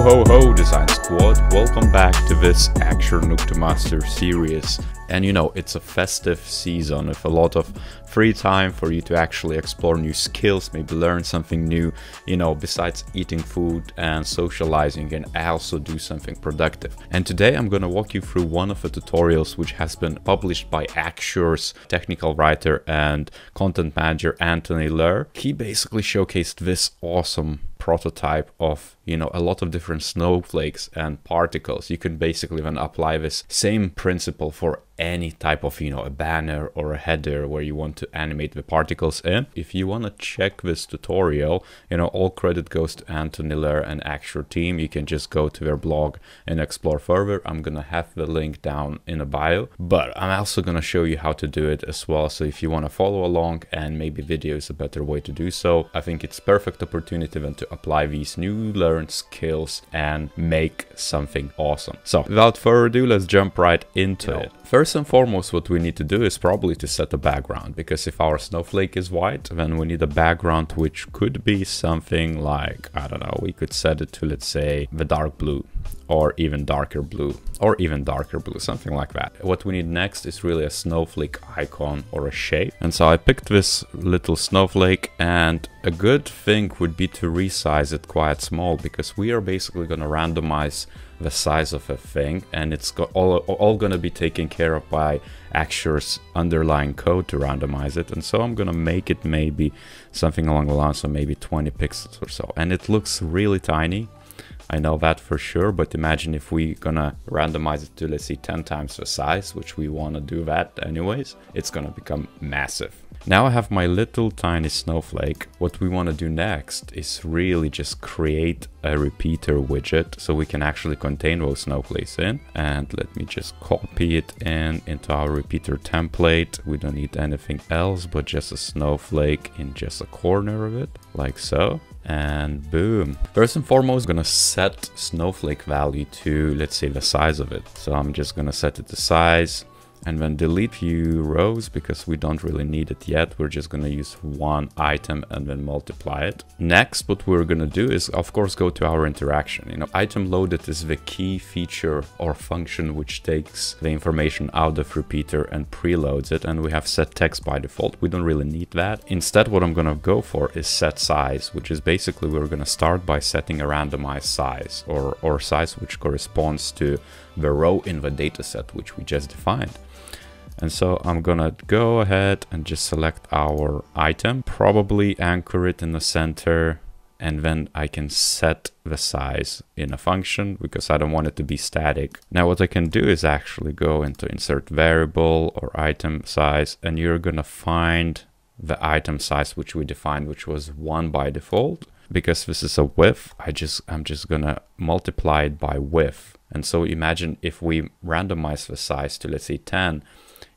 Ho ho ho design squad, welcome back to this Axure Noob to Master series. And you know, it's a festive season with a lot of free time for you to actually explore new skills, maybe learn something new, you know, besides eating food and socializing and also do something productive. And today I'm gonna walk you through one of the tutorials which has been published by Axure's technical writer and content manager Anthony Lehr. He basically showcased this awesome prototype of you know a lot of different snowflakes and particles. You can basically then apply this same principle for any type of you know a banner or a header where you want to animate the particles in. If you want to check this tutorial you know all credit goes to anthony and Axure team. You can just go to their blog and explore further. I'm gonna have the link down in the bio but i'm also gonna show you how to do it as well. So if you want to follow along and maybe video is a better way to do so i think it's perfect opportunity then to apply these new learned skills and make something awesome. So without further ado let's jump right into it. First and foremost, what we need to do is probably to set a background, because if our snowflake is white, then we need a background which could be something like, I don't know, we could set it to, let's say, the dark blue, or even darker blue, or even darker blue, something like that. What we need next is really a snowflake icon or a shape. And so I picked this little snowflake, and a good thing would be to resize it quite small, because we are basically going to randomize the size of a thing and it's all, all going to be taken care of by Axure's underlying code to randomize it. And so I'm going to make it maybe something along the lines of maybe 20 pixels or so. And it looks really tiny. I know that for sure, but imagine if we're gonna randomize it to let's say 10 times the size, which we wanna do that anyways, it's gonna become massive. Now I have my little tiny snowflake. What we want to do next is really just create a repeater widget so we can actually contain those snowflakes in. And let me just copy it in into our repeater template. We don't need anything else but just a snowflake in just a corner of it, like so and boom. First and foremost, I'm gonna set snowflake value to, let's say, the size of it. So I'm just gonna set it to size and then delete few rows because we don't really need it yet. We're just going to use one item and then multiply it. Next, what we're going to do is, of course, go to our interaction. You know, item loaded is the key feature or function which takes the information out of repeater and preloads it. And we have set text by default. We don't really need that. Instead, what I'm going to go for is set size, which is basically we're going to start by setting a randomized size or, or size which corresponds to the row in the dataset which we just defined. And so I'm gonna go ahead and just select our item, probably anchor it in the center, and then I can set the size in a function because I don't want it to be static. Now what I can do is actually go into insert variable or item size, and you're gonna find the item size which we defined, which was one by default. Because this is a width, I just I'm just gonna multiply it by width. And so imagine if we randomize the size to let's say 10,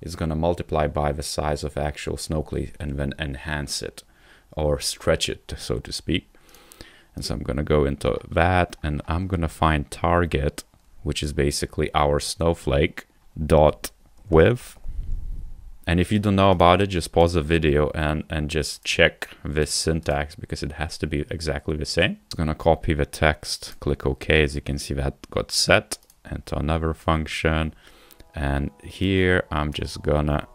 is going to multiply by the size of actual snowflake and then enhance it or stretch it, so to speak. And so I'm going to go into that and I'm going to find target, which is basically our snowflake dot width. And if you don't know about it, just pause the video and, and just check this syntax because it has to be exactly the same. I'm going to copy the text, click OK. As you can see, that got set into another function and here I'm just gonna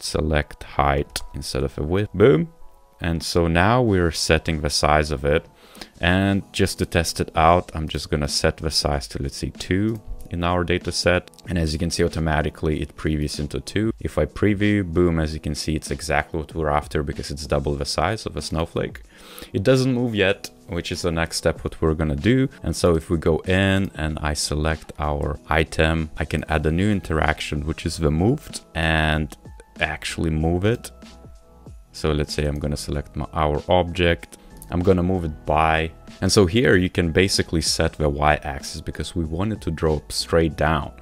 select height instead of a width. Boom. And so now we're setting the size of it. And just to test it out I'm just gonna set the size to let's say 2 in our data set and as you can see automatically it previews into 2 if I preview boom as you can see it's exactly what we're after because it's double the size of a snowflake it doesn't move yet which is the next step what we're gonna do. And so if we go in and I select our item, I can add a new interaction, which is the moved and actually move it. So let's say I'm gonna select my, our object. I'm gonna move it by. And so here you can basically set the y-axis because we want it to drop straight down.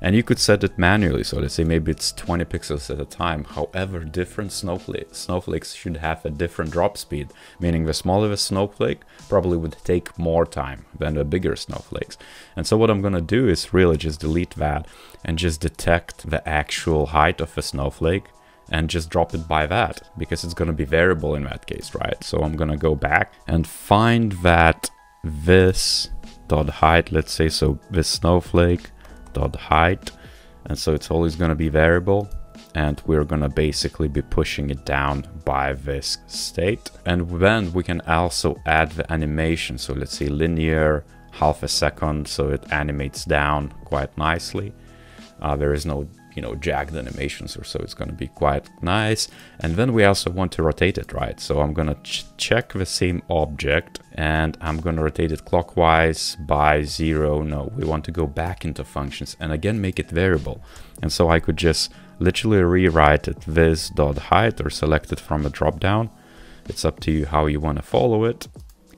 And you could set it manually, so let's say maybe it's 20 pixels at a time. However, different snowflake, snowflakes should have a different drop speed, meaning the smaller the snowflake probably would take more time than the bigger snowflakes. And so what I'm gonna do is really just delete that and just detect the actual height of the snowflake and just drop it by that because it's going to be variable in that case, right? So I'm going to go back and find that this dot height, let's say, so this snowflake dot height. And so it's always going to be variable and we're gonna basically be pushing it down by this state. And then we can also add the animation. So let's say linear, half a second, so it animates down quite nicely. Uh, there is no you know jagged animations or so it's going to be quite nice and then we also want to rotate it right so i'm going to ch check the same object and i'm going to rotate it clockwise by zero no we want to go back into functions and again make it variable and so i could just literally rewrite it this dot height or select it from a drop down. It's up to you how you want to follow it.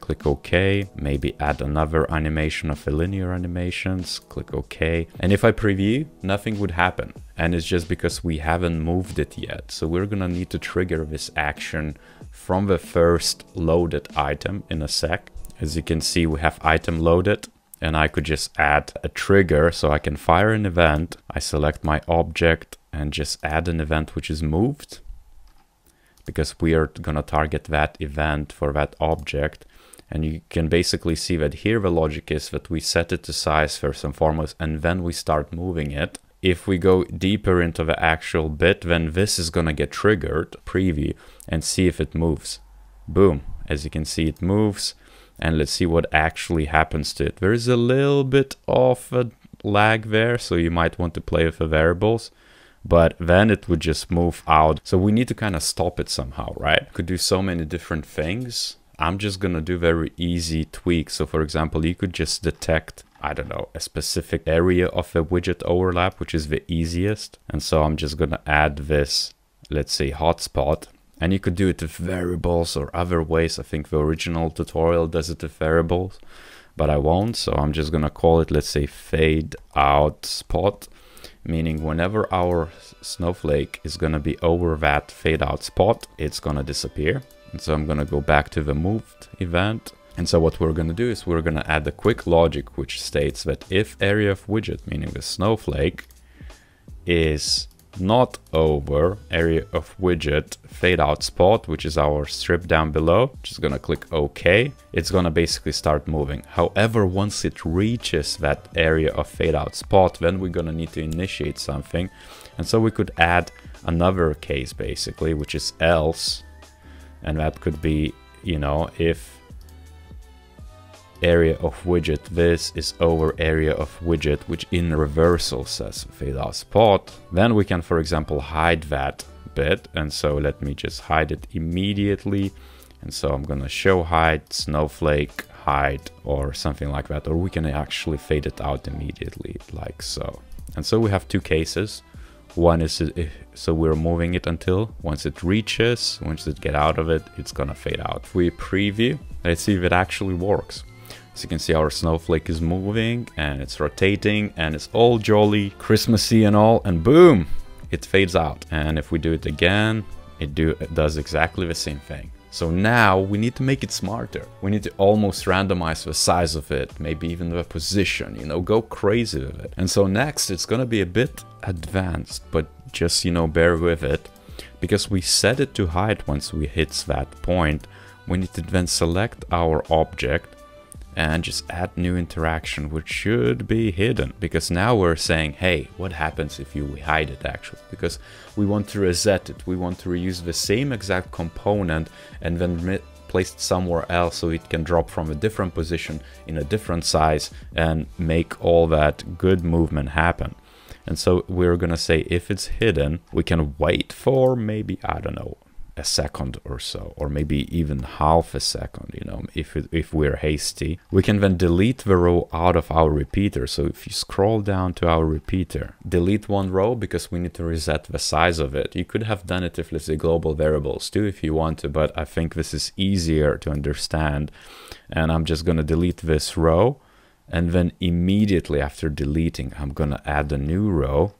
Click OK, maybe add another animation of a linear animations, click OK. And if I preview, nothing would happen. And it's just because we haven't moved it yet. So we're gonna need to trigger this action from the first loaded item in a sec. As you can see, we have item loaded and I could just add a trigger so I can fire an event. I select my object and just add an event which is moved because we are to target that event for that object. And you can basically see that here the logic is that we set it to size first and foremost, and then we start moving it. If we go deeper into the actual bit, then this is to get triggered, preview, and see if it moves. Boom. As you can see, it moves and let's see what actually happens to it. There is a little bit of a lag there, so you might want to play with the variables, but then it would just move out. So we need to kind of stop it somehow, right? Could do so many different things. I'm just gonna do very easy tweaks. So for example, you could just detect, I don't know, a specific area of a widget overlap, which is the easiest. And so I'm just gonna add this, let's say hotspot and you could do it with variables or other ways. I think the original tutorial does it with variables, but I won't. So I'm just gonna call it, let's say fade out spot, meaning whenever our snowflake is gonna be over that fade out spot, it's gonna disappear. And so I'm gonna go back to the moved event. And so what we're gonna do is we're gonna add a quick logic which states that if area of widget, meaning the snowflake, is not over area of widget fade out spot, which is our strip down below. Just gonna click OK. It's gonna basically start moving. However, once it reaches that area of fade out spot, then we're gonna need to initiate something. And so we could add another case basically, which is else. And that could be, you know, if area of widget. This is over area of widget which in reversal says fade out spot. Then we can for example hide that bit. And so let me just hide it immediately. And so I'm gonna show hide snowflake hide or something like that. Or we can actually fade it out immediately like so. And so we have two cases. One is uh, so we're moving it until once it reaches once it get out of it it's gonna fade out. If we preview let's see if it actually works as you can see, our snowflake is moving and it's rotating and it's all jolly, Christmassy and all, and boom, it fades out. And if we do it again, it, do, it does exactly the same thing. So now we need to make it smarter. We need to almost randomize the size of it, maybe even the position, you know, go crazy with it. And so next it's gonna be a bit advanced, but just, you know, bear with it because we set it to hide once we hit that point. We need to then select our object and just add new interaction which should be hidden. Because now we're saying hey what happens if you hide it actually? Because we want to reset it. We want to reuse the same exact component and then place it somewhere else so it can drop from a different position in a different size and make all that good movement happen. And so we're gonna say if it's hidden we can wait for maybe i don't know a second or so, or maybe even half a second, you know, if, if we're hasty. We can then delete the row out of our repeater. So if you scroll down to our repeater, delete one row because we need to reset the size of it. You could have done it if let's say global variables too, if you want to, but I think this is easier to understand. And I'm just going to delete this row. And then immediately after deleting, I'm going to add a new row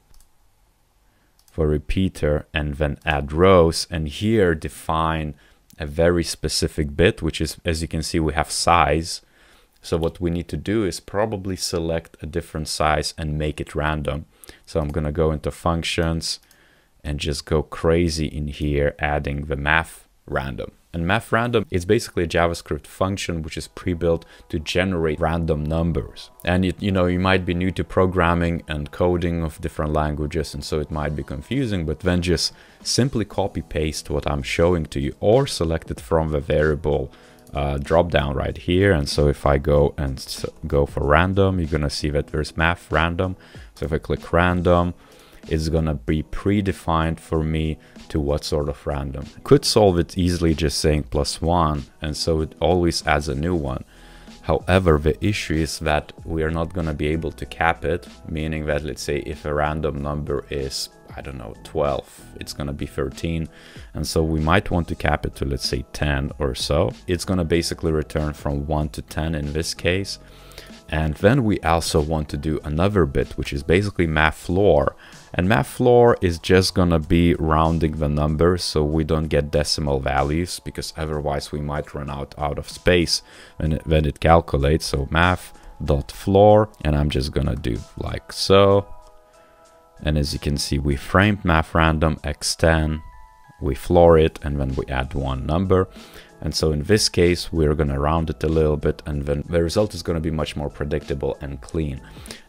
for repeater and then add rows and here define a very specific bit which is as you can see we have size. So what we need to do is probably select a different size and make it random. So I'm gonna go into functions and just go crazy in here adding the math random And math random is basically a JavaScript function which is pre-built to generate random numbers. And it, you know, you might be new to programming and coding of different languages, and so it might be confusing, but then just simply copy paste what I'm showing to you or select it from the variable uh, drop down right here. And so if I go and go for random, you're gonna see that there's math random. So if I click random, it's gonna be predefined for me to what sort of random. Could solve it easily just saying plus one, and so it always adds a new one. However, the issue is that we are not gonna be able to cap it, meaning that let's say if a random number is I don't know, 12, it's gonna be 13. And so we might want to cap it to let's say 10 or so. It's gonna basically return from 1 to 10 in this case. And then we also want to do another bit, which is basically math floor. And math floor is just gonna be rounding the number so we don't get decimal values because otherwise we might run out, out of space when it, when it calculates. So math dot floor and I'm just gonna do like so. And as you can see, we framed math random x10, we floor it, and then we add one number. And so in this case, we're going to round it a little bit and then the result is going to be much more predictable and clean.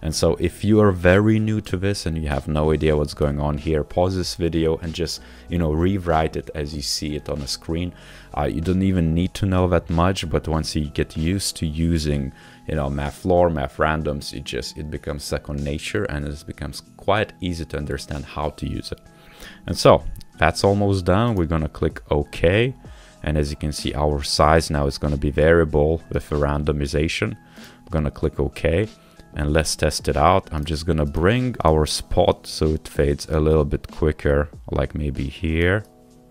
And so if you are very new to this and you have no idea what's going on here, pause this video and just, you know, rewrite it as you see it on the screen. Uh, you don't even need to know that much, but once you get used to using, you know, math floor, math randoms, it just, it becomes second nature and it becomes quite easy to understand how to use it. And so that's almost done. We're going to click OK and as you can see our size now is going to be variable with a randomization. I'm going to click ok and let's test it out. I'm just going to bring our spot so it fades a little bit quicker like maybe here.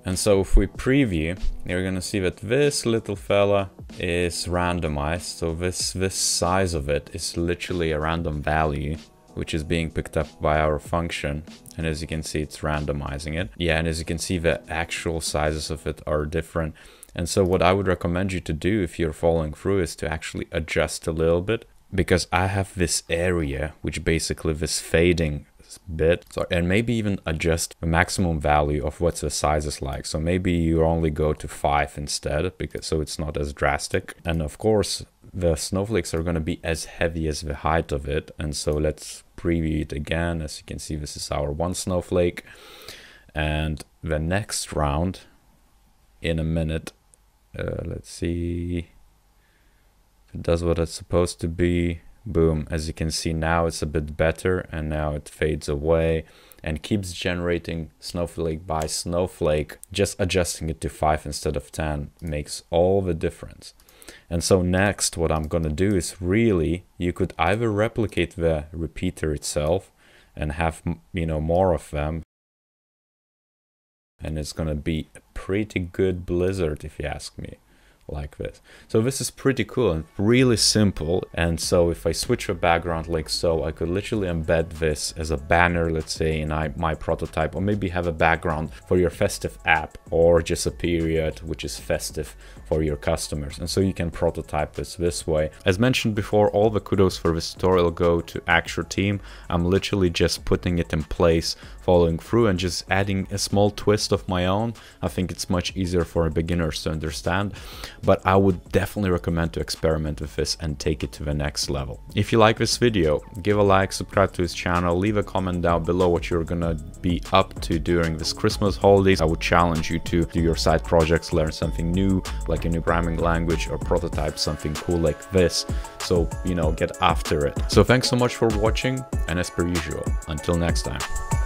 And so if we preview you're going to see that this little fella is randomized. So this this size of it is literally a random value which is being picked up by our function. And as you can see, it's randomizing it. Yeah, and as you can see, the actual sizes of it are different. And so what I would recommend you to do if you're following through is to actually adjust a little bit because I have this area, which basically this fading bit so and maybe even adjust the maximum value of what the size is like so maybe you only go to five instead because so it's not as drastic and of course the snowflakes are going to be as heavy as the height of it and so let's preview it again. As you can see this is our one snowflake. And the next round in a minute uh, let's see. It does what it's supposed to be boom. As you can see now it's a bit better and now it fades away and keeps generating snowflake by snowflake. Just adjusting it to 5 instead of 10 makes all the difference and so next what I'm gonna do is really you could either replicate the repeater itself and have you know more of them. And it's gonna be a pretty good blizzard if you ask me like this. So this is pretty cool and really simple. And so if I switch a background like so, I could literally embed this as a banner, let's say in my prototype, or maybe have a background for your festive app or just a period which is festive for your customers. And so you can prototype this this way. As mentioned before, all the kudos for this tutorial go to Axure team. I'm literally just putting it in place, following through and just adding a small twist of my own. I think it's much easier for beginners to understand but I would definitely recommend to experiment with this and take it to the next level. If you like this video, give a like, subscribe to his channel, leave a comment down below what you're gonna be up to during this Christmas holidays. I would challenge you to do your side projects, learn something new, like a new programming language or prototype something cool like this. So, you know, get after it. So thanks so much for watching and as per usual, until next time.